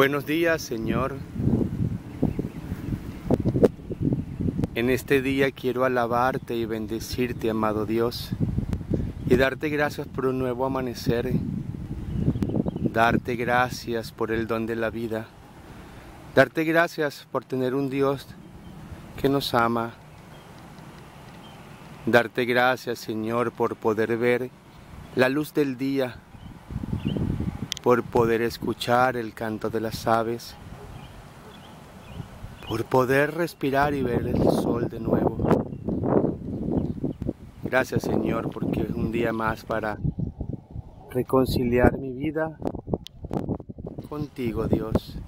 Buenos días, Señor. En este día quiero alabarte y bendecirte, amado Dios, y darte gracias por un nuevo amanecer, darte gracias por el don de la vida, darte gracias por tener un Dios que nos ama, darte gracias, Señor, por poder ver la luz del día por poder escuchar el canto de las aves, por poder respirar y ver el sol de nuevo. Gracias Señor porque es un día más para reconciliar mi vida contigo Dios,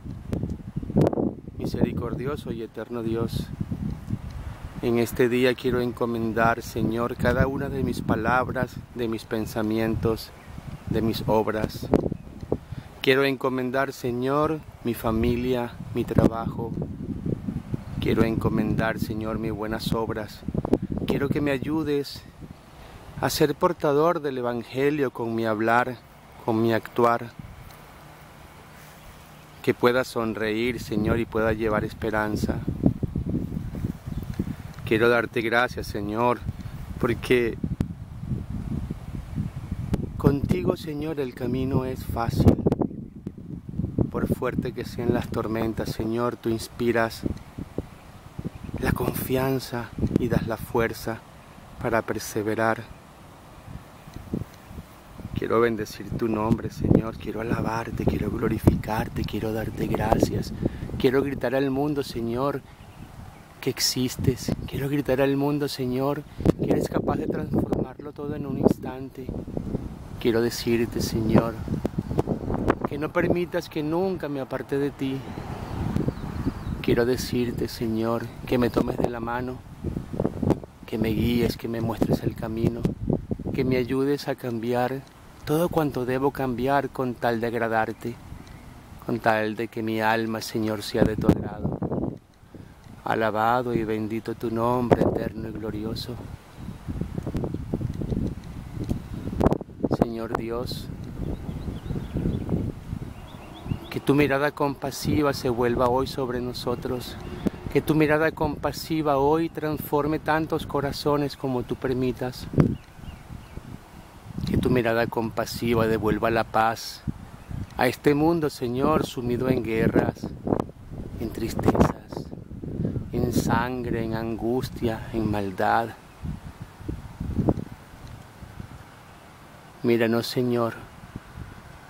misericordioso y eterno Dios. En este día quiero encomendar, Señor, cada una de mis palabras, de mis pensamientos, de mis obras. Quiero encomendar, Señor, mi familia, mi trabajo. Quiero encomendar, Señor, mis buenas obras. Quiero que me ayudes a ser portador del Evangelio con mi hablar, con mi actuar. Que pueda sonreír, Señor, y pueda llevar esperanza. Quiero darte gracias, Señor, porque contigo, Señor, el camino es fácil fuerte que sean las tormentas, Señor, tú inspiras la confianza y das la fuerza para perseverar. Quiero bendecir tu nombre, Señor, quiero alabarte, quiero glorificarte, quiero darte gracias. Quiero gritar al mundo, Señor, que existes. Quiero gritar al mundo, Señor, que eres capaz de transformarlo todo en un instante. Quiero decirte, Señor, que no permitas que nunca me aparte de ti. Quiero decirte, Señor, que me tomes de la mano, que me guíes, que me muestres el camino, que me ayudes a cambiar todo cuanto debo cambiar con tal de agradarte, con tal de que mi alma, Señor, sea de tu agrado. Alabado y bendito tu nombre eterno y glorioso. Señor Dios, que tu mirada compasiva se vuelva hoy sobre nosotros. Que tu mirada compasiva hoy transforme tantos corazones como tú permitas. Que tu mirada compasiva devuelva la paz a este mundo, Señor, sumido en guerras, en tristezas, en sangre, en angustia, en maldad. Míranos, Señor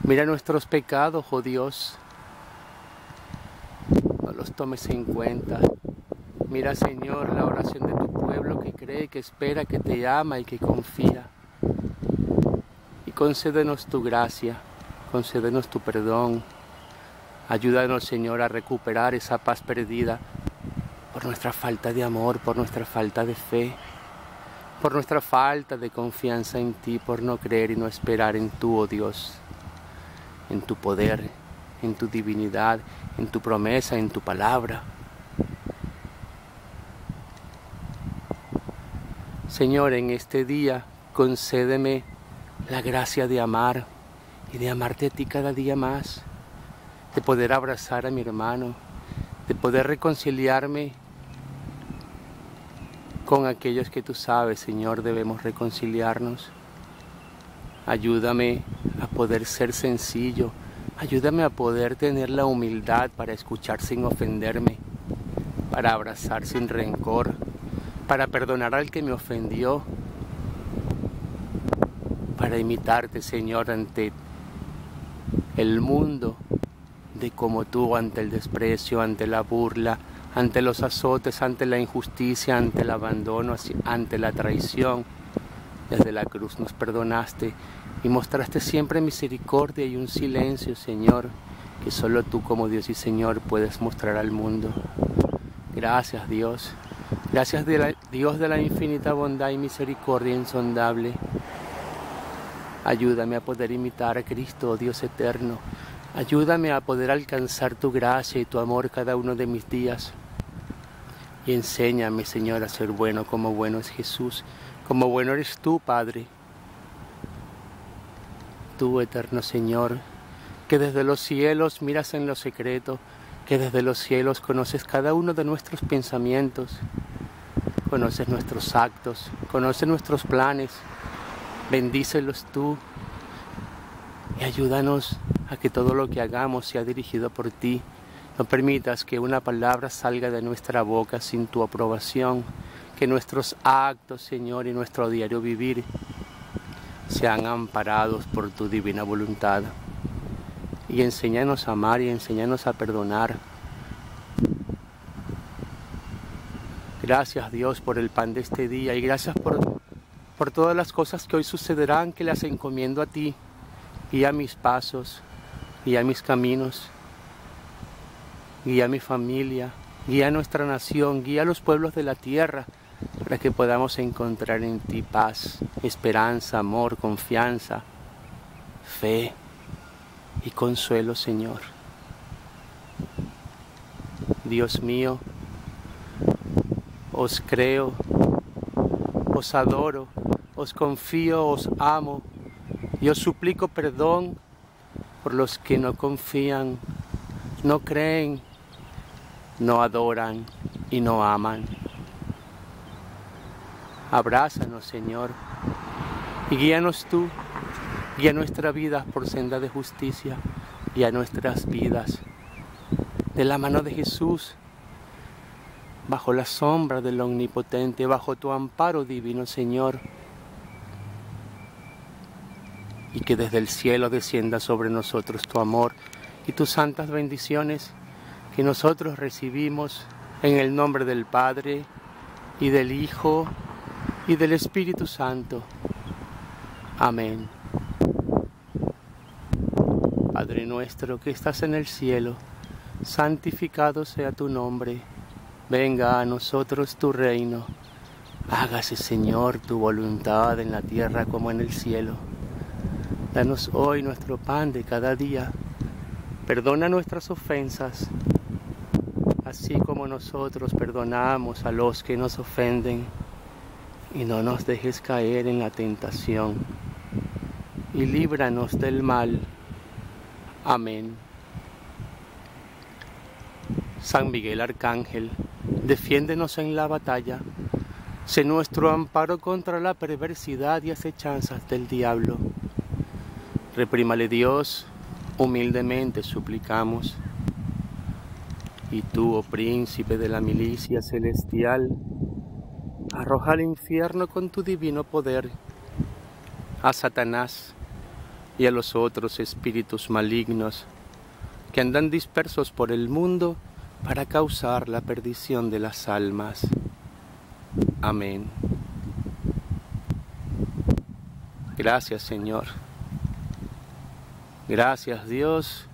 Mira nuestros pecados, oh Dios. Los en cuenta. Mira, Señor, la oración de tu pueblo que cree, que espera, que te ama y que confía. Y concédenos tu gracia, concédenos tu perdón. Ayúdanos, Señor, a recuperar esa paz perdida por nuestra falta de amor, por nuestra falta de fe, por nuestra falta de confianza en ti, por no creer y no esperar en tu, oh Dios en tu poder, en tu divinidad, en tu promesa, en tu palabra. Señor, en este día concédeme la gracia de amar y de amarte a ti cada día más, de poder abrazar a mi hermano, de poder reconciliarme con aquellos que tú sabes, Señor, debemos reconciliarnos. Ayúdame a poder ser sencillo. Ayúdame a poder tener la humildad para escuchar sin ofenderme, para abrazar sin rencor, para perdonar al que me ofendió, para imitarte, Señor, ante el mundo de como tú, ante el desprecio, ante la burla, ante los azotes, ante la injusticia, ante el abandono, ante la traición desde la cruz nos perdonaste y mostraste siempre misericordia y un silencio, Señor, que solo tú como Dios y Señor puedes mostrar al mundo. Gracias, Dios. Gracias, Dios de la infinita bondad y misericordia insondable. Ayúdame a poder imitar a Cristo, oh Dios eterno. Ayúdame a poder alcanzar tu gracia y tu amor cada uno de mis días. Y enséñame, Señor, a ser bueno como bueno es Jesús como bueno eres tú, Padre. Tú, eterno Señor, que desde los cielos miras en lo secreto, que desde los cielos conoces cada uno de nuestros pensamientos, conoces nuestros actos, conoces nuestros planes, bendícelos tú y ayúdanos a que todo lo que hagamos sea dirigido por ti. No permitas que una palabra salga de nuestra boca sin tu aprobación, que nuestros actos, Señor, y nuestro diario vivir sean amparados por tu divina voluntad. Y enséñanos a amar y enséñanos a perdonar. Gracias Dios por el pan de este día y gracias por, por todas las cosas que hoy sucederán que las encomiendo a ti. Guía mis pasos, guía mis caminos, guía mi familia, guía nuestra nación, guía los pueblos de la tierra para que podamos encontrar en ti paz, esperanza, amor, confianza, fe y consuelo, Señor. Dios mío, os creo, os adoro, os confío, os amo y os suplico perdón por los que no confían, no creen, no adoran y no aman. Abrázanos, Señor, y guíanos tú, guía nuestra vida por senda de justicia, guía nuestras vidas. De la mano de Jesús, bajo la sombra del Omnipotente, bajo tu amparo divino, Señor, y que desde el cielo descienda sobre nosotros tu amor y tus santas bendiciones que nosotros recibimos en el nombre del Padre y del Hijo y del Espíritu Santo. Amén. Padre nuestro que estás en el cielo, santificado sea tu nombre, venga a nosotros tu reino, hágase Señor tu voluntad en la tierra como en el cielo. Danos hoy nuestro pan de cada día, perdona nuestras ofensas, así como nosotros perdonamos a los que nos ofenden y no nos dejes caer en la tentación, y líbranos del mal. Amén. San Miguel Arcángel, defiéndenos en la batalla, sé nuestro amparo contra la perversidad y acechanzas del diablo. Reprímale Dios, humildemente suplicamos. Y tú, oh príncipe de la milicia celestial, arroja al infierno con tu divino poder a Satanás y a los otros espíritus malignos que andan dispersos por el mundo para causar la perdición de las almas. Amén. Gracias Señor. Gracias Dios.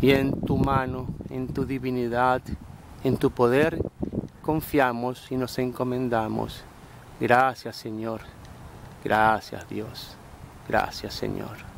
Y en tu mano, en tu divinidad, en tu poder, confiamos y nos encomendamos. Gracias Señor, gracias Dios, gracias Señor.